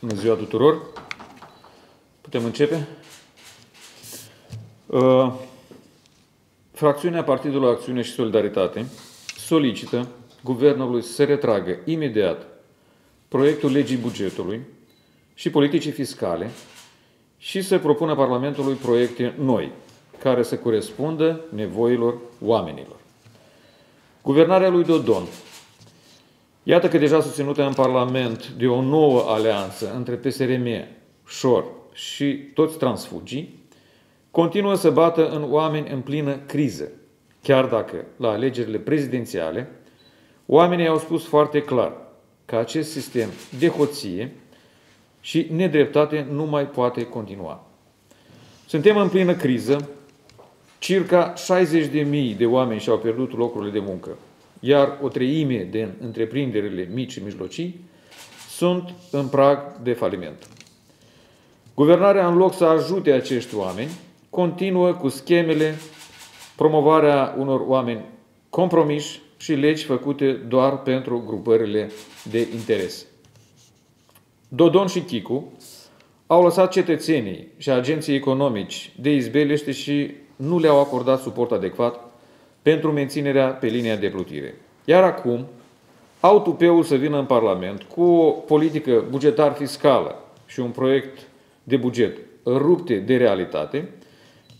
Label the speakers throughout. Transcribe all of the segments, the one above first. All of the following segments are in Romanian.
Speaker 1: Bună ziua tuturor! Putem începe? Uh, fracțiunea Partidului Acțiune și Solidaritate solicită Guvernului să retragă imediat proiectul legii bugetului și politicii fiscale și să propună Parlamentului proiecte noi, care să corespundă nevoilor oamenilor. Guvernarea lui Dodon Iată că deja susținută în Parlament de o nouă alianță între PSRM, șor și toți transfugii, continuă să bată în oameni în plină criză, chiar dacă la alegerile prezidențiale oamenii au spus foarte clar că acest sistem de hoție și nedreptate nu mai poate continua. Suntem în plină criză, circa 60.000 de oameni și-au pierdut locurile de muncă iar o treime din întreprinderile mici și mijlocii sunt în prag de faliment. Guvernarea, în loc să ajute acești oameni, continuă cu schemele, promovarea unor oameni compromiși și legi făcute doar pentru grupările de interes. Dodon și Chicu au lăsat cetățenii și agenții economici de izbelește și nu le-au acordat suport adecvat pentru menținerea pe linia de plutire. Iar acum au tupeul să vină în Parlament cu o politică bugetar-fiscală și un proiect de buget rupte de realitate,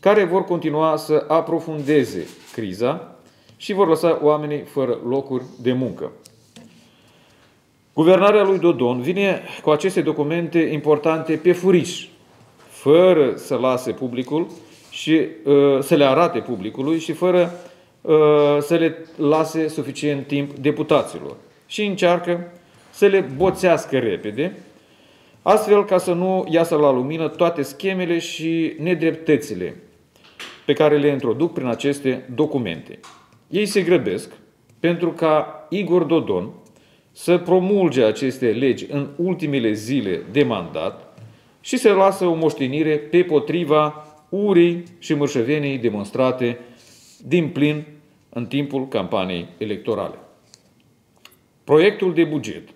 Speaker 1: care vor continua să aprofundeze criza și vor lăsa oamenii fără locuri de muncă. Guvernarea lui Dodon vine cu aceste documente importante pe furiș, fără să lase publicul și uh, să le arate publicului și fără Uh, să le lase suficient timp deputaților și încearcă să le boțească repede, astfel ca să nu iasă la lumină toate schemele și nedreptățile pe care le introduc prin aceste documente. Ei se grăbesc pentru ca Igor Dodon să promulge aceste legi în ultimele zile de mandat și să lasă o moștenire pe potriva urii și mărșăvenii demonstrate din plin în timpul campaniei electorale. Proiectul de buget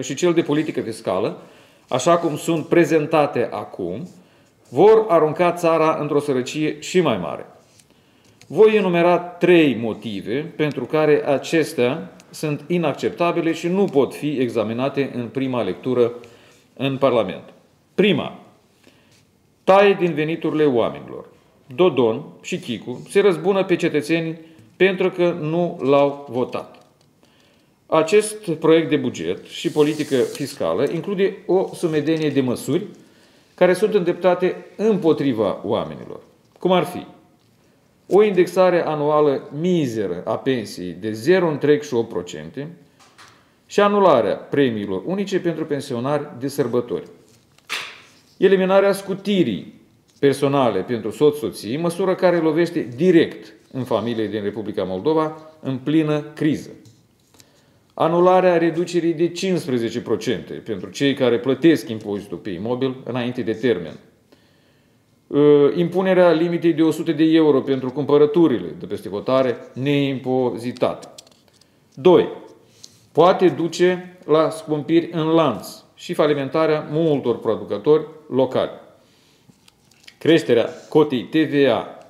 Speaker 1: și cel de politică fiscală, așa cum sunt prezentate acum, vor arunca țara într-o sărăcie și mai mare. Voi enumera trei motive pentru care acestea sunt inacceptabile și nu pot fi examinate în prima lectură în Parlament. Prima, taie din veniturile oamenilor. Dodon și Chicu se răzbună pe cetățeni pentru că nu l-au votat. Acest proiect de buget și politică fiscală include o sumedenie de măsuri care sunt îndreptate împotriva oamenilor, cum ar fi? O indexare anuală mizeră a pensiei de 0,8% și anularea premiilor unice pentru pensionari de sărbători, eliminarea scutirii personale pentru soț-soții, măsură care lovește direct în familie din Republica Moldova în plină criză. Anularea reducerii de 15% pentru cei care plătesc impozitul pe imobil înainte de termen. Uh, impunerea limitei de 100 de euro pentru cumpărăturile de peste hotare neimpozitate. 2. Poate duce la scumpiri în lanț și falimentarea multor producători locali. Creșterea cotei TVA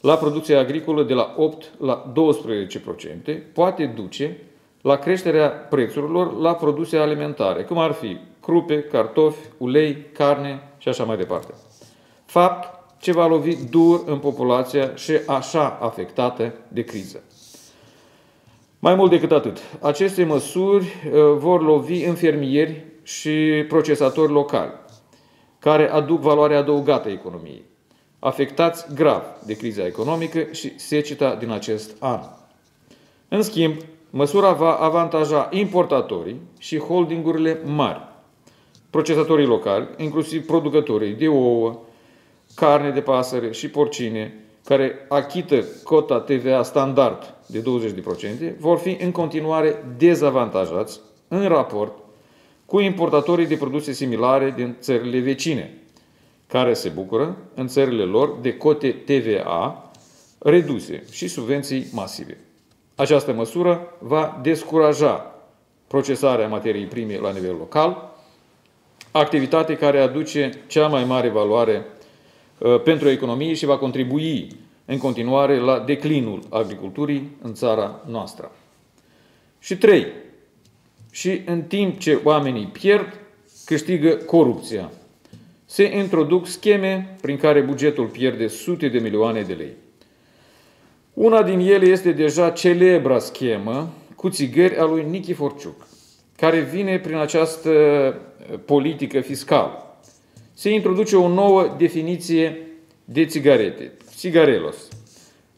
Speaker 1: la producția agricolă de la 8 la 12% poate duce la creșterea prețurilor la produse alimentare, cum ar fi crupe, cartofi, ulei, carne și așa mai departe. Fapt ce va lovi dur în populația și așa afectată de criză. Mai mult decât atât, aceste măsuri uh, vor lovi înfermieri și procesatori locali, care aduc valoare adăugată economiei afectați grav de criza economică și seceta din acest an. În schimb, măsura va avantaja importatorii și holdingurile mari, procesatorii locali, inclusiv producătorii de ouă, carne de pasăre și porcine, care achită cota TVA standard de 20%, vor fi în continuare dezavantajați în raport cu importatorii de produse similare din țările vecine, care se bucură în țările lor de cote TVA reduse și subvenții masive. Această măsură va descuraja procesarea materiei prime la nivel local, activitate care aduce cea mai mare valoare uh, pentru economie și va contribui în continuare la declinul agriculturii în țara noastră. Și trei, și în timp ce oamenii pierd, câștigă corupția. Se introduc scheme prin care bugetul pierde sute de milioane de lei. Una din ele este deja celebra schemă cu țigări a lui Nichi Forciuc, care vine prin această politică fiscală. Se introduce o nouă definiție de țigarete, țigarelos.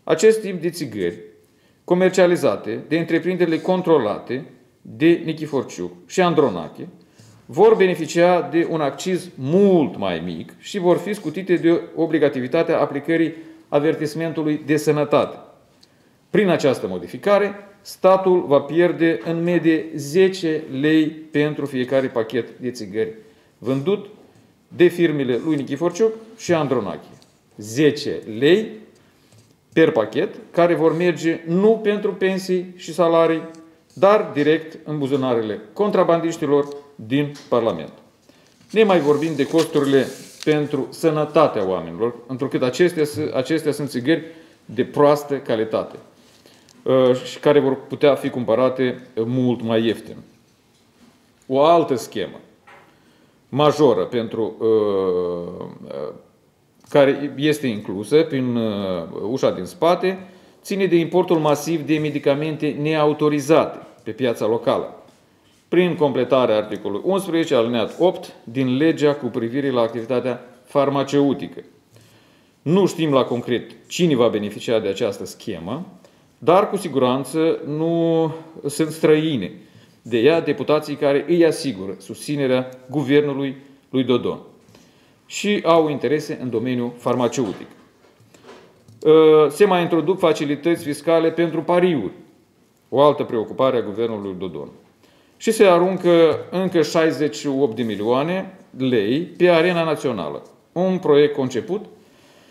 Speaker 1: Acest tip de țigări, comercializate de întreprinderile controlate de Nichiforciuc și Andronache, vor beneficia de un acciz mult mai mic și vor fi scutite de obligativitatea aplicării avertismentului de sănătate. Prin această modificare, statul va pierde în medie 10 lei pentru fiecare pachet de țigări vândut de firmele lui Nichiforciuc și Andronache. 10 lei per pachet, care vor merge nu pentru pensii și salarii, dar direct în buzunarele contrabandiștilor din Parlament. Ne mai vorbim de costurile pentru sănătatea oamenilor, întrucât acestea, acestea sunt țigări de proastă calitate uh, și care vor putea fi cumpărate mult mai ieftin. O altă schemă majoră pentru uh, uh, care este inclusă prin uh, ușa din spate, ține de importul masiv de medicamente neautorizate pe piața locală, prin completarea articolului 11, alineat 8, din legea cu privire la activitatea farmaceutică. Nu știm la concret cine va beneficia de această schemă, dar cu siguranță nu sunt străine de ea deputații care îi asigură susținerea guvernului lui Dodon și au interese în domeniul farmaceutic. Ă, se mai introduc facilități fiscale pentru pariuri, o altă preocupare a guvernului Dodon. Și se aruncă încă 68 de milioane lei pe arena națională. Un proiect conceput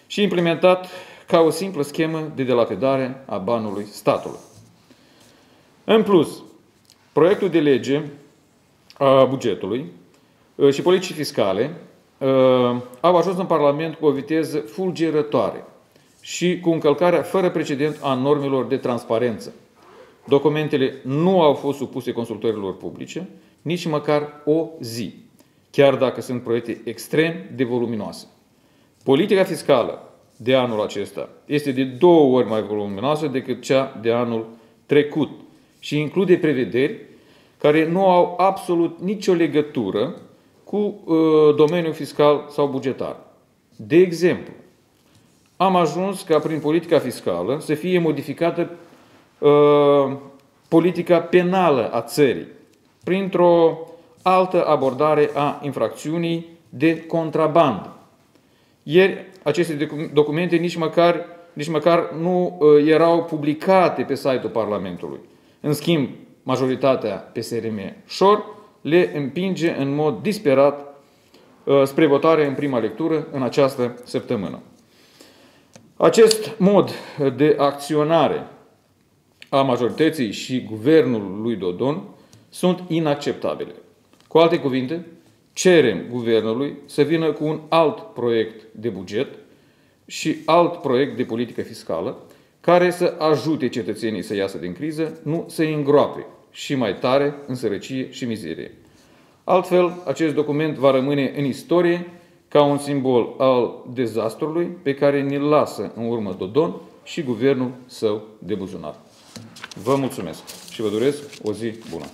Speaker 1: și implementat ca o simplă schemă de delapidare a banului statului. În plus, proiectul de lege a bugetului ă, și politicii fiscale Uh, au ajuns în Parlament cu o viteză fulgerătoare și cu încălcarea fără precedent a normelor de transparență. Documentele nu au fost supuse consultărilor publice nici măcar o zi, chiar dacă sunt proiecte extrem de voluminoase. Politica fiscală de anul acesta este de două ori mai voluminoasă decât cea de anul trecut și include prevederi care nu au absolut nicio legătură cu uh, domeniul fiscal sau bugetar. De exemplu, am ajuns ca prin politica fiscală să fie modificată uh, politica penală a țării printr-o altă abordare a infracțiunii de contrabandă. Ieri aceste documente nici măcar, nici măcar nu uh, erau publicate pe site-ul Parlamentului. În schimb, majoritatea PSRM Șor le împinge în mod disperat uh, spre votare în prima lectură în această săptămână. Acest mod de acționare a majorității și guvernului lui Dodon sunt inacceptabile. Cu alte cuvinte, cerem guvernului să vină cu un alt proiect de buget și alt proiect de politică fiscală care să ajute cetățenii să iasă din criză, nu să îi îngroape și mai tare în sărăcie și mizerie. Altfel, acest document va rămâne în istorie ca un simbol al dezastrului pe care ni-l lasă în urmă Dodon și guvernul său de buzunar. Vă mulțumesc și vă doresc o zi bună!